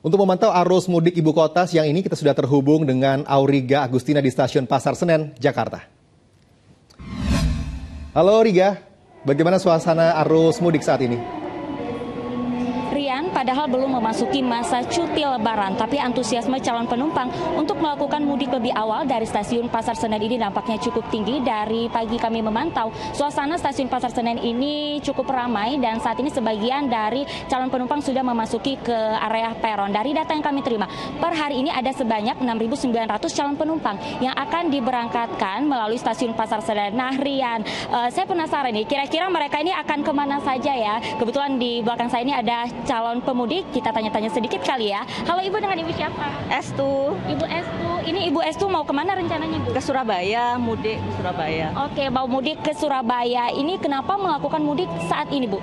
Untuk memantau arus mudik ibu kota siang ini kita sudah terhubung dengan Auriga Agustina di Stasiun Pasar Senen, Jakarta. Halo Riga, bagaimana suasana arus mudik saat ini? Padahal belum memasuki masa cuti lebaran, tapi antusiasme calon penumpang untuk melakukan mudik lebih awal dari stasiun Pasar Senen ini nampaknya cukup tinggi. Dari pagi kami memantau, suasana stasiun Pasar Senen ini cukup ramai dan saat ini sebagian dari calon penumpang sudah memasuki ke area peron. Dari data yang kami terima, per hari ini ada sebanyak 6.900 calon penumpang yang akan diberangkatkan melalui stasiun Pasar Senen. Nah, Rian, uh, saya penasaran nih, kira-kira mereka ini akan ke mana saja ya? Kebetulan di belakang saya ini ada calon pemudik. Kita tanya-tanya sedikit kali ya. Halo Ibu dengan Ibu siapa? Estu. Ibu Estu. Ini Ibu Estu mau ke mana rencananya Bu? Ke Surabaya, mudik ke Surabaya. Oke, mau mudik ke Surabaya. Ini kenapa melakukan mudik saat ini Bu?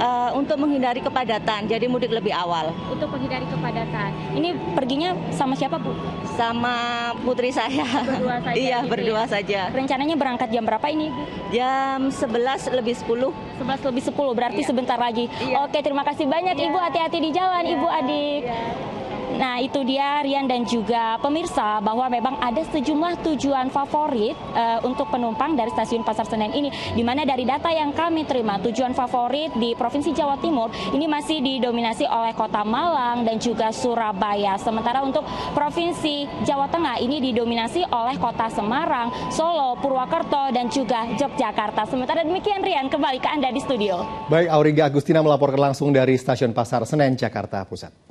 Uh, untuk menghindari kepadatan, jadi mudik lebih awal. Untuk menghindari kepadatan. Ini perginya sama siapa Bu? Sama putri saya. Berdua saja. iya, gitu berdua ya? saja. Rencananya berangkat jam berapa ini Bu? Jam 11 lebih 10. 11 lebih 10 berarti Iya. sebentar lagi. Iya. Oke, terima kasih banyak Iya. Ibu. Hati-hati di jalan Iya. Ibu Adik. Nah itu dia Rian dan juga pemirsa bahwa memang ada sejumlah tujuan favorit eh, untuk penumpang dari stasiun Pasar Senen ini. Di mana dari data yang kami terima tujuan favorit di Provinsi Jawa Timur ini masih didominasi oleh Kota Malang dan juga Surabaya. Sementara untuk Provinsi Jawa Tengah ini didominasi oleh Kota Semarang, Solo, Purwakarta dan juga Yogyakarta. Sementara demikian Rian kembali ke Anda di studio. Baik, Auriga Agustina melaporkan langsung dari Stasiun Pasar Senen, Jakarta Pusat.